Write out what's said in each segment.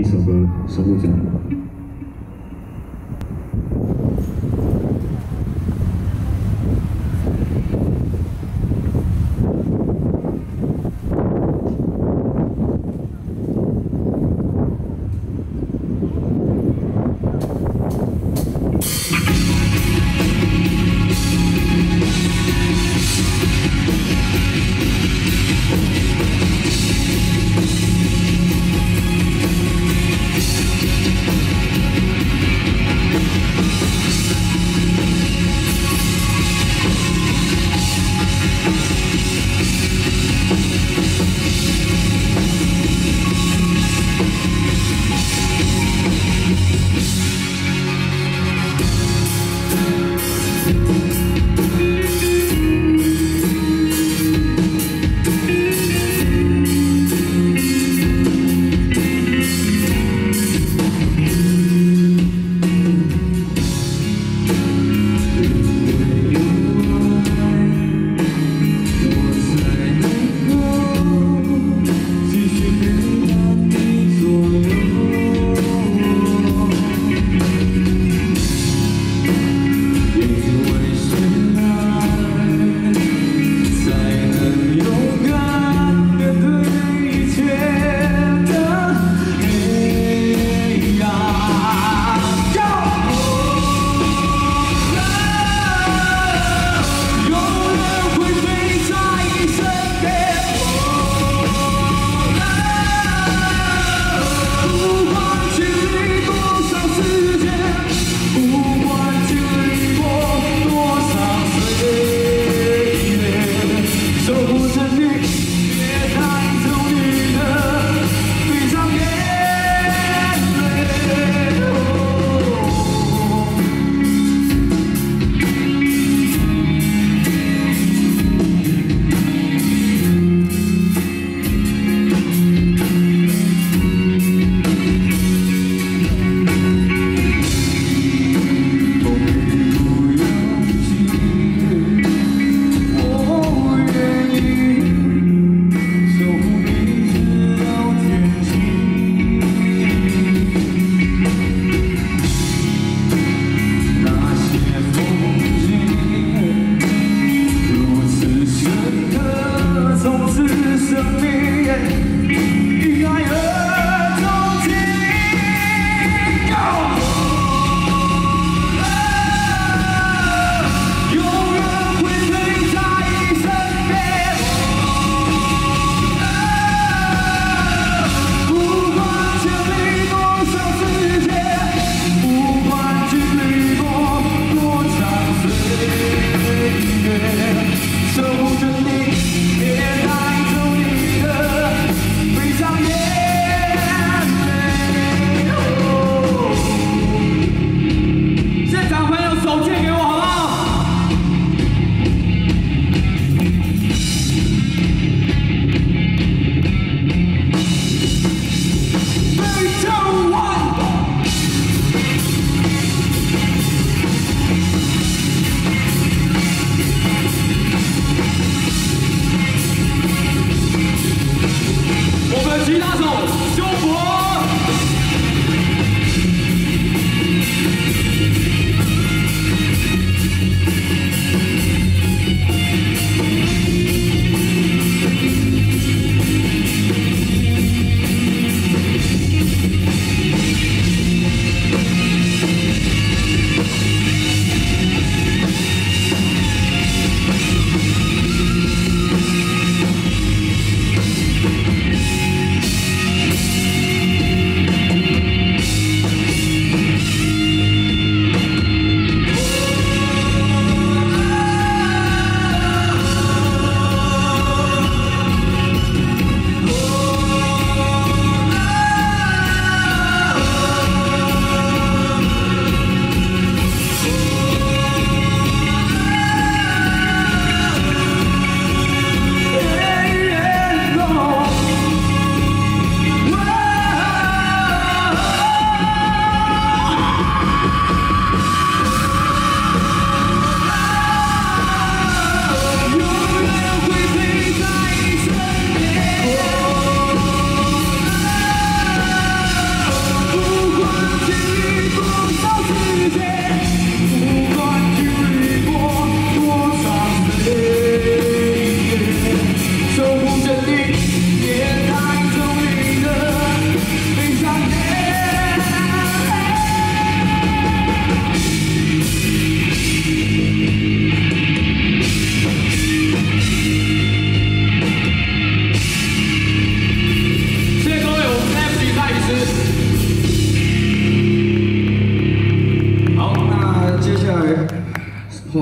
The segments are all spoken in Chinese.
一首歌《守护着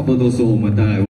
不》。多说我们带来。